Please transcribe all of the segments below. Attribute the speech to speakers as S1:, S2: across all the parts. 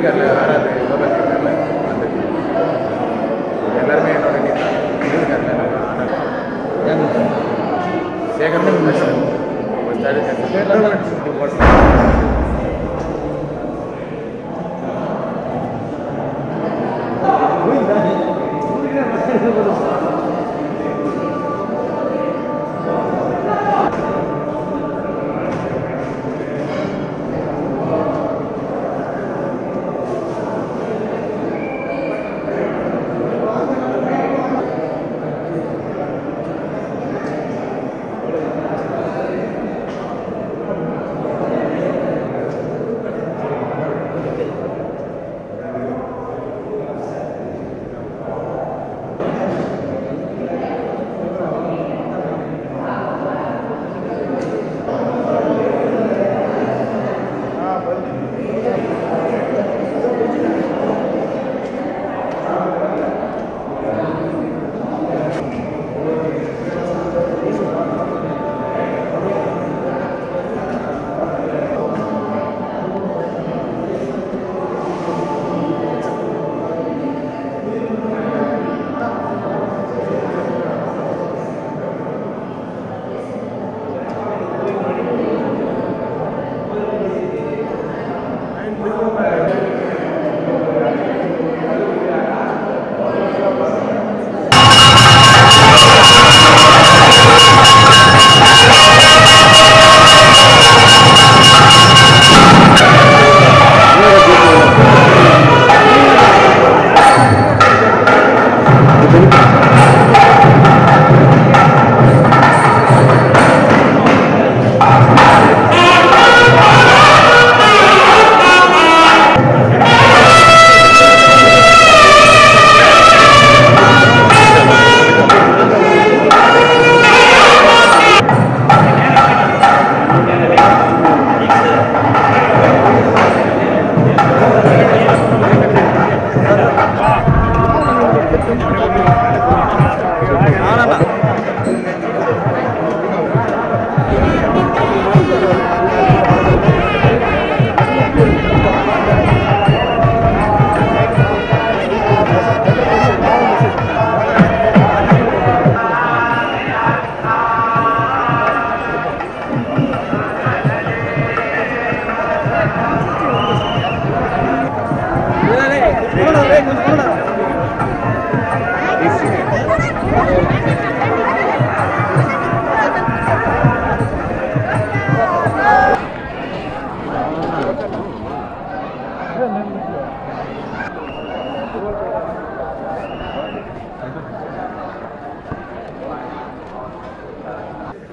S1: இருக்கார்ல
S2: ஆறாரு இருக்கார்ல அந்த எல்லாருமே என்னோட சேகரமே மினிஸ்டர்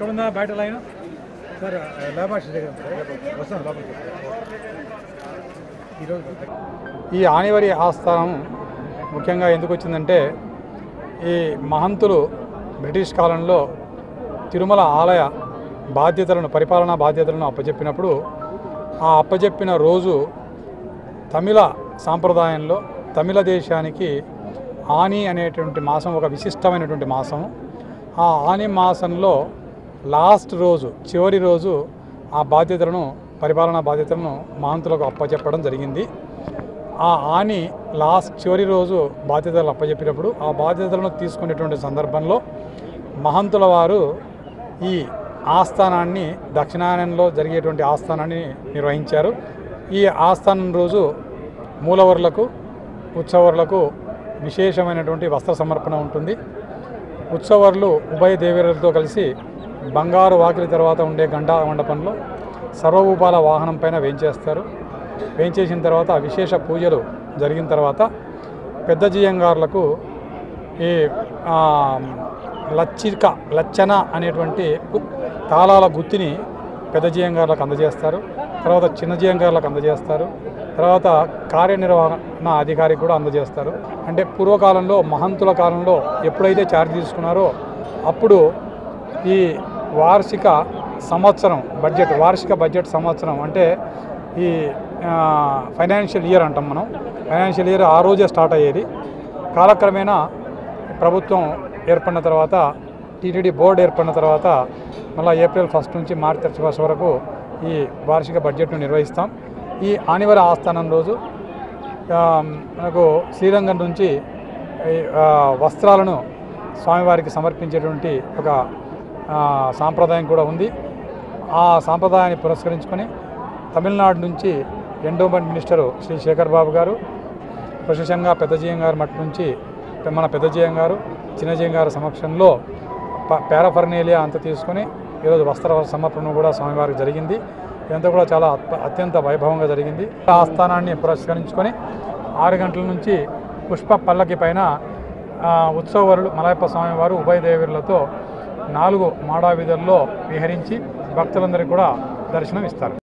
S2: ఎవరున్నా బయట లైన్? సార్ లేబాక్షి వస్తాను లోపలికి ఈరోజు ఈ ఆనివరి ఆస్థానం ముఖ్యంగా ఎందుకు వచ్చిందంటే ఈ మహంతులు బ్రిటిష్ కాలంలో తిరుమల ఆలయ బాధ్యతలను పరిపాలనా బాధ్యతలను అప్పచెప్పినప్పుడు ఆ అప్పచెప్పిన రోజు తమిళ సాంప్రదాయంలో తమిళ దేశానికి ఆని అనేటువంటి మాసం ఒక విశిష్టమైనటువంటి మాసం ఆ ఆని మాసంలో లాస్ట్ రోజు చివరి రోజు ఆ బాధ్యతలను పరిపాలనా బాధ్యతలను మహంతులకు అప్పచెప్పడం జరిగింది. ఆ ఆని లాస్ట్ చివరి రోజు బాధ్యతలు అప్పచెప్పినప్పుడు ఆ బాధ్యతలను తీసుకునేటువంటి సందర్భంలో మహంతుల వారు ఈ ఆస్థానాన్ని దక్షిణాయనంలో జరిగేటువంటి ఆస్థానాన్ని నిర్వహించారు. ఈ ఆస్థానం రోజు మూలవరులకు ఉత్సవరులకు విశేషమైనటువంటి వస్త్ర సమర్పణ ఉంటుంది. ఉత్సవర్లు ఉభయ దేవేరులతో కలిసి బంగారు వాకిలి తర్వాత ఉండే గంటా మండపంలో సర్వభూపాల వాహనం పైన వేయించేస్తారు. వేయించేసిన తర్వాత విశేష పూజలు జరిగిన తర్వాత పెద్ద జియంగారులకు ఈ లచ్చిక లచ్చన అనేటువంటి తాళాల గుత్తిని పెద్ద జియంగారులకు అందజేస్తారు. తర్వాత చిన్న జియంగారులకు అందజేస్తారు. తర్వాత కార్యనిర్వహణ అధికారికి కూడా అందజేస్తారు. అంటే పూర్వకాలంలో మహంతుల కాలంలో ఎప్పుడైతే ఛార్జ్ తీసుకున్నారో అప్పుడు ఈ వార్షిక సంవత్సరం బడ్జెట్ వార్షిక బడ్జెట్ సంవత్సరం అంటే ఈ ఫైనాన్షియల్ ఇయర్ అంటాం మనం. ఫైనాన్షియల్ ఇయర్ ఆ రోజే స్టార్ట్ అయ్యేది. కాలక్రమేణా ప్రభుత్వం ఏర్పడిన తర్వాత టీటీడీ బోర్డు ఏర్పడిన తర్వాత మళ్ళీ ఏప్రిల్ ఫస్ట్ నుంచి మార్చి థర్టీ ఫస్ట్ వరకు ఈ వార్షిక బడ్జెట్ను నిర్వహిస్తాం. ఈ ఆనివర ఆస్థానం రోజు మనకు శ్రీరంగం నుంచి వస్త్రాలను స్వామివారికి సమర్పించేటువంటి ఒక సాంప్రదాయం కూడా ఉంది. ఆ సాంప్రదాయాన్ని పురస్కరించుకొని తమిళనాడు నుంచి ఎండోమెంట్ మినిస్టరు శ్రీ శేఖర్ బాబు గారు ప్రశంసంగా పెద్దజీయం గారి మట్టి నుంచి మన పెద్దజీయం గారు చిన్నజీయం గారి సమక్షంలో ప- పారాఫర్నేలియా అంత తీసుకొని ఈరోజు వస్త్ర సమర్పణ కూడా స్వామివారికి జరిగింది. ఇదంతా కూడా చాలా అత్యంత వైభవంగా జరిగింది. ఆ స్థానాన్ని పురస్కరించుకొని ఆరు గంటల నుంచి పుష్ప పల్లకి పైన ఉత్సవరులు మలయప్ప స్వామివారు ఉభయ దేవీరులతో నాలుగు మాడా వీధుల్లో విహరించి భక్తులందరికీ కూడా దర్శనం ఇస్తారు